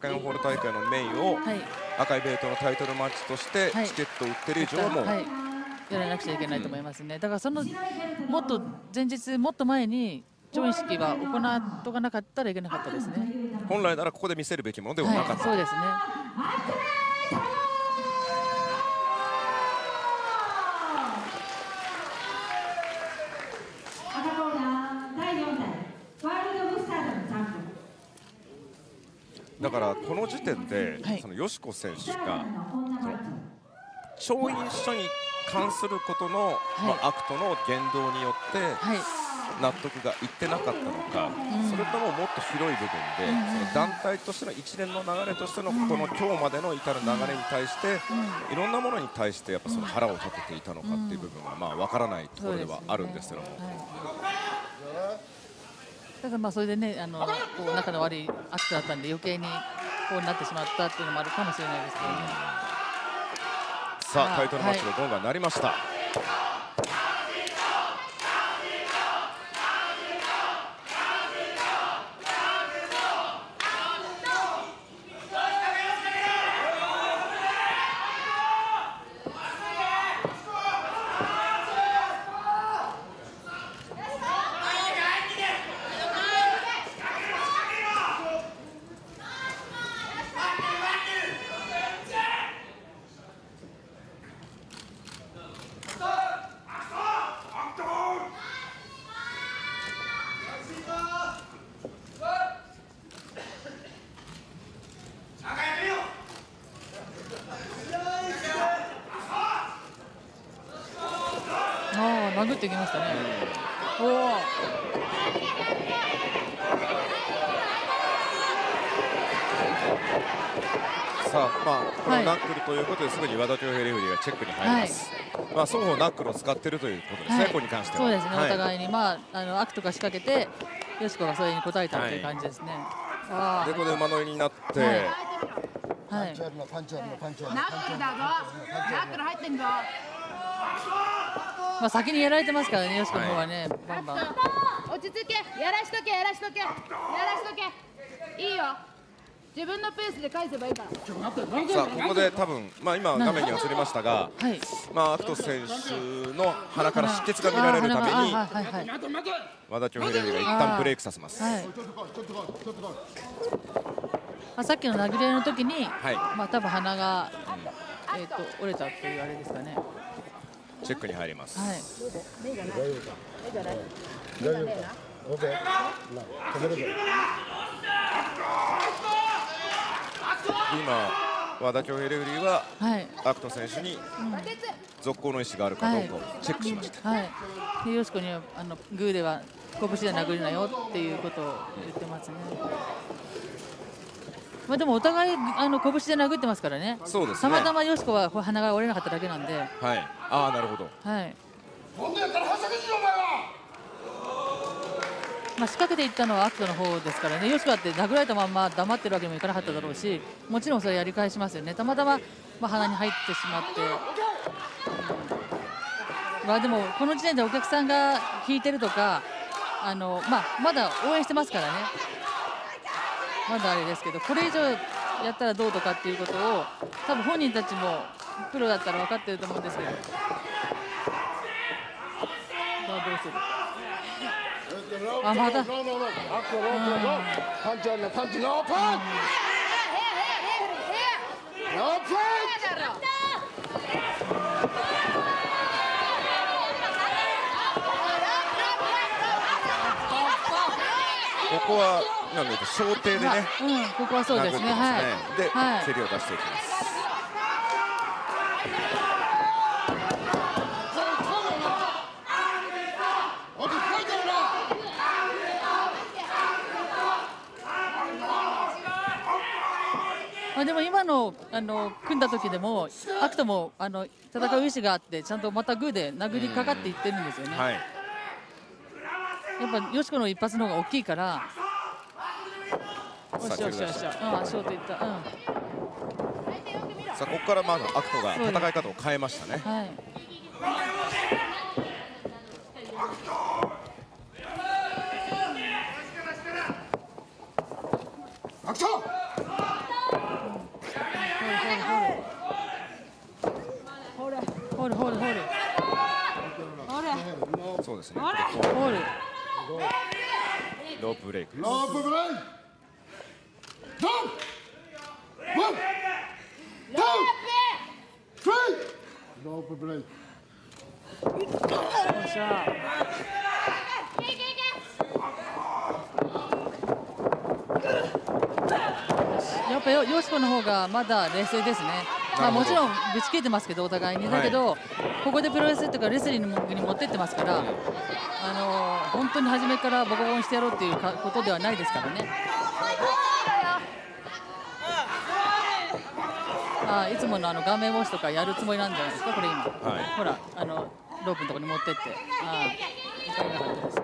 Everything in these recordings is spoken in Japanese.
海ホール大会のメインをはい赤いベルトのタイトルマッチとしてはいチケットを売ってる以上はもう、はい、やらなくちゃいけないと思いますね。だからそのもっと前日もっと前に調印式は行っとかなかったらいけなかったですね。本来ならここで見せるべきものではなかはい、った、そうですね。赤コーナー第4代ワールドオブスターダムチャンピオンだからこの時点で、はい。そのよしこ選手がの女マッチ調印書に関することの、まあ、アクトの言動によってはい、納得がいってなかったのか、それとももっと広い部分で、その団体としての一連の流れとしてのこの今日までの至る流れに対して、いろんなものに対してやっぱその腹を立てていたのかっていう部分はまあ分からないところではあるんですけども、はい。だからまあそれでねあのこう仲の悪いアクトだったんで余計にこうなってしまったっていうのもあるかもしれないですけどね。さあタイトルマッチのゴングが鳴りました。ああ殴ってきましたね。おお。さあ、まあ、こはい。のナックルということですぐに和田恭平レフェリーがチェックに入ります。まあ、双方ナックルを使っているということですね、はい。ここに関しては。そうですね、はい。お互いに、まあ、あのアクトが仕掛けて、よしこがそれに応えたという感じですね。あ。で、ここで馬乗りになって、はい。パはい。ンチあるのパンチあるのパンチあるのナックルだぞ。ナックル入ってんぞまあ、先にやられてますからね、よしこの方はね、バンバン。落ち着けやらしとけやらしとけやらしとけいいよ自分のペースで返せばいいからさあ、ここで多分、まあ、今、画面に映りましたが、はい。まあ、アクト選手の鼻から出血が見られるために。和田恭平が一旦ブレイクさせます。はい。まあ、さっきの殴り合いの時に、はいまあ、多分鼻が、えっ、と、折れたっていうあれですかね。チェックに入ります。はい。大丈夫か？止めるぞ今、和田恭平レフェリーは、はい。アクト選手に続行の意思があるかどうかをチェックしました。はい。で、よしこには、あの、グーでは、拳で殴るなよっていうことを言ってますね。まあ、でも、お互い、あの、拳で殴ってますからね。そうですねたまたまよしこは、鼻が折れなかっただけなんで。はい。ああ、なるほど。はい。今度やったらはしゃげしろお前はまあ、仕掛けていったのはアクトの方ですからね、よしこだって殴られたまんま黙ってるわけにもいかなかっただろうし、もちろんそれやり返しますよね、たまたま、まあ、鼻に入ってしまって、うんまあ、でも、この時点でお客さんが引いてるとか、あのまあ、まだ応援してますからね、まだあれですけど、これ以上やったらどうとかっていうことを、多分本人たちもプロだったら分かってると思うんですけど、どうする？あまたここは、今見ると小手でね、うん、ここはそうですね。殴ってますはい。で、はい蹴りを出していきます。まあでも今のあの組んだ時でもアクトもあの戦う意思があってちゃんとまたグーで殴りかかっていってるんですよね。はい。やっぱよしこの一発の方が大きいから。さあ、ショートい。った、さあここからまずアクトが戦い方を変えましたね、アクトホールホールホールそうですね。ロープブレイクロープブレイク。よっしゃやっぱよよしこの方がまだ冷静ですね、まあ、もちろんぶち切れてますけどお互いに。だけど、ここでプロレスとかレスリングに持ってってますから、あの本当に初めからボコボコにしてやろうっていうかことではないですからね。あいつものあの顔面ウォッシュとかやるつもりなんじゃないですか、これ今。はいほらあのロープのところに持ってって。ああ、いかれなかったです。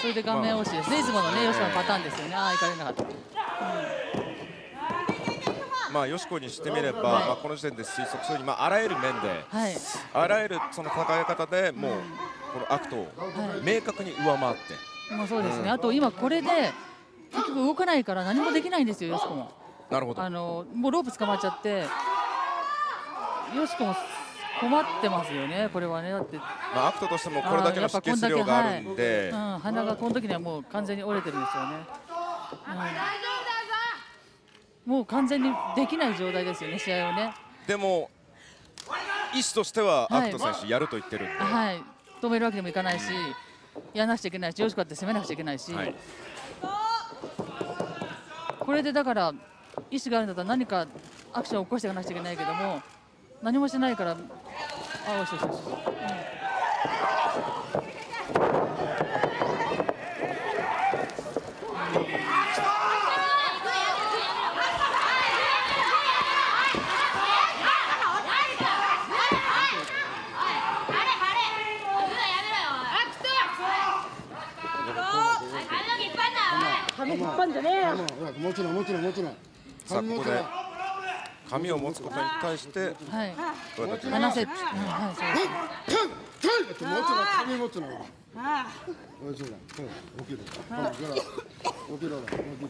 それで顔面押しですね、いつものね、よしこのパターンですよね、ああ、いかれなかった。まあよしこにしてみれば、まあ、この時点で推測するに、まあ、あらゆる面ではい、あらゆるその戦い方でもうこのアクトを明確に上回ってもうそうですね、あと今、これで結局動かないから何もできないんですよ、よしこも。なるほど。あのもうロープ捕まっちゃって、よしこも困ってますよね、これはね、だって、まあ、アクトとしてもこれだけの出血量があるんで、うん、鼻がこの時にはもう完全に折れてるんですよね。大丈夫だぞもう完全にできない状態ですよね、試合をね。でも意思としてははいアクト選手やると言ってるんで、はい、止めるわけにもいかないし、やらなくちゃいけないし、よしこだって攻めなくちゃいけないし、はい。これでだから、意思があるんだったら何かアクションを起こしていかなくちゃいけないけども、何もしないから、あ、よしよしよし、引っ張んじゃねえよ。んもちろんもちろん。さあここで髪を持つことに対してはい。離せはい。持つな髪持つい。持い。な起きる起きろ起きる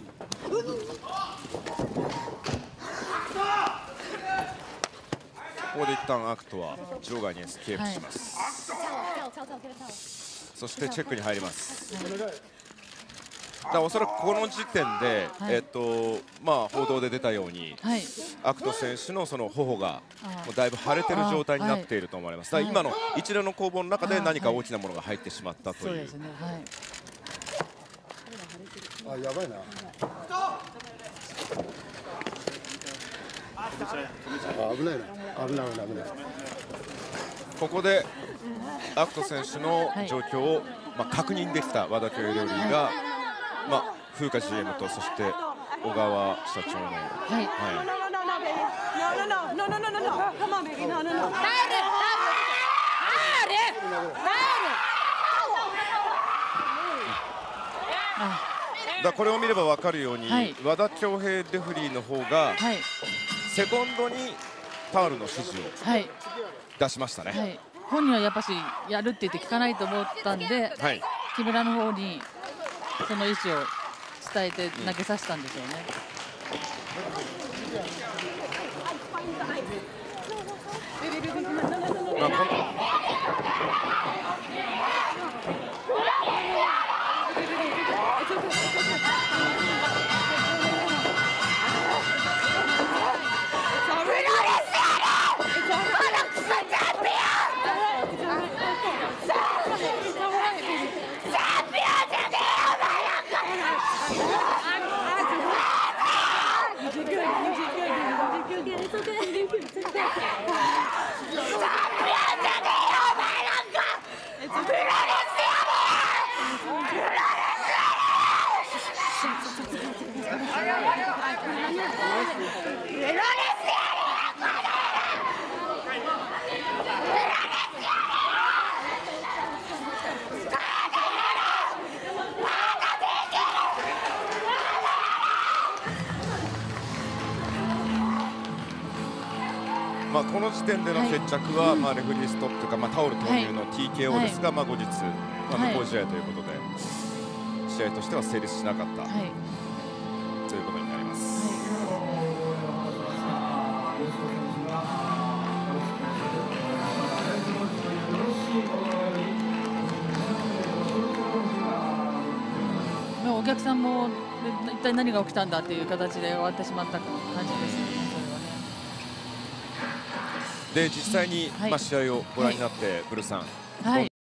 ここで一旦アクトは場外にエスケープします、そしてチェックに入ります。だからおそらくこの時点で、はい。えっとまあ、報道で出たように、はい、アクト選手のその頬がもうだいぶ腫れてる状態になっていると思われます。だから今のは一連の攻防の中で何か大きなものが入ってしまったという。そうで。すね、はい。あやばいな。あ危ないな危ない危ない危ないここでアクト選手の状況をまあ確認できた和田京平レフリーが、まあ、風花 GM とそして小川社長の、はい、はいだこれを見れば分かるように、はい、和田京平レフリーの方が、はい、セコンドにファウルの指示を出しましたね、はい、本人はやっぱしやるって言って聞かないと思ったんで、木村の方にその意思を伝えて投げさせたんでしょうね。まあまあ、この時点での決着は、まあ、レフリーストップか、まあ、タオル投入の TKO ですが、まあ、後日、まあ、無効試合ということで、試合としては成立しなかった、ということになります。お客さんも一体何が起きたんだという形で終わってしまった感じですで実際に、はい。まあ試合をご覧になって、ブルーさんはい